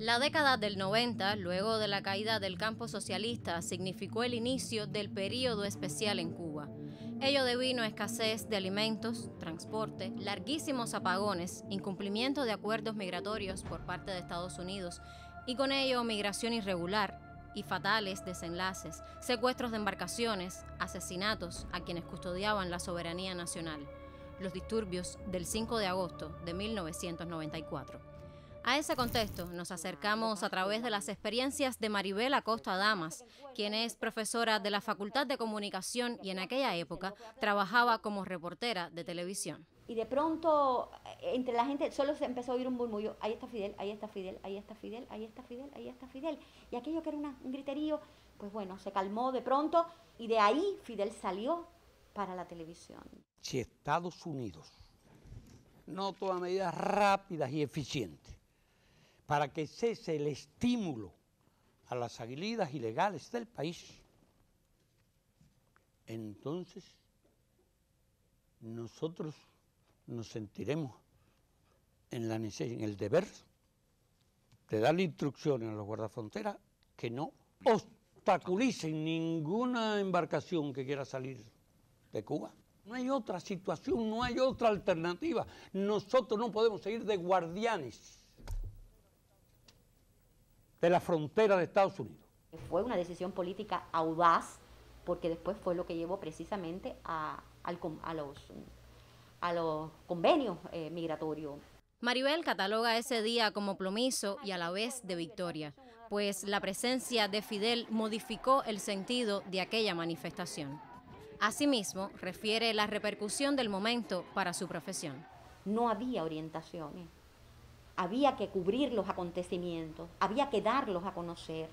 La década del 90, luego de la caída del campo socialista, significó el inicio del período especial en Cuba. Ello devino a escasez de alimentos, transporte, larguísimos apagones, incumplimiento de acuerdos migratorios por parte de Estados Unidos y con ello migración irregular y fatales desenlaces, secuestros de embarcaciones, asesinatos a quienes custodiaban la soberanía nacional, los disturbios del 5 de agosto de 1994. A ese contexto nos acercamos a través de las experiencias de Maribel Acosta Damas, quien es profesora de la Facultad de Comunicación y en aquella época trabajaba como reportera de televisión. Y de pronto eh, entre la gente solo se empezó a oír un murmullo, ahí está Fidel, ahí está Fidel, ahí está Fidel, ahí está Fidel, ahí está Fidel. Y aquello que era un griterío, pues bueno, se calmó de pronto y de ahí Fidel salió para la televisión. Si Estados Unidos no toma medidas rápidas y eficientes para que cese el estímulo a las salidas ilegales del país, entonces nosotros nos sentiremos en, la, en el deber de darle instrucciones a los guardafronteras que no obstaculicen ninguna embarcación que quiera salir de Cuba. No hay otra situación, no hay otra alternativa. Nosotros no podemos seguir de guardianes de la frontera de Estados Unidos. Fue una decisión política audaz, porque después fue lo que llevó precisamente a, los, a los convenios eh, migratorios. Maribel cataloga ese día como plomizo y a la vez de victoria, pues la presencia de Fidel modificó el sentido de aquella manifestación. Asimismo, refiere la repercusión del momento para su profesión. No había orientaciones, había que cubrir los acontecimientos, había que darlos a conocer.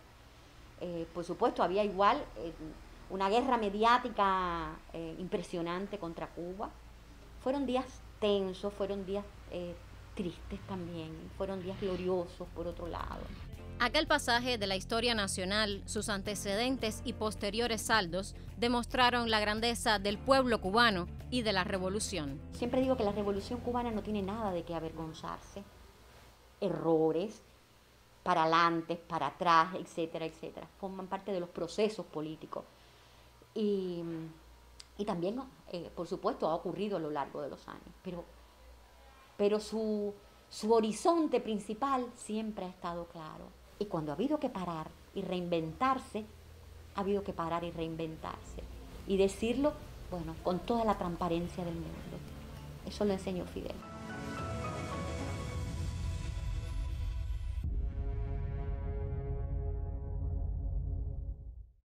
Eh, por supuesto, había igual eh, una guerra mediática eh, impresionante contra Cuba. Fueron días tensos, fueron días tristes también, fueron días gloriosos por otro lado. Aquel pasaje de la historia nacional, sus antecedentes y posteriores saldos demostraron la grandeza del pueblo cubano y de la revolución. Siempre digo que la revolución cubana no tiene nada de qué avergonzarse errores, para adelante, para atrás, etcétera, etcétera. Forman parte de los procesos políticos. Y, también, eh, por supuesto, ha ocurrido a lo largo de los años, pero, pero su, su horizonte principal siempre ha estado claro. Y cuando ha habido que parar y reinventarse, ha habido que parar y reinventarse. Y decirlo, bueno, con toda la transparencia del mundo. Eso lo enseñó Fidel.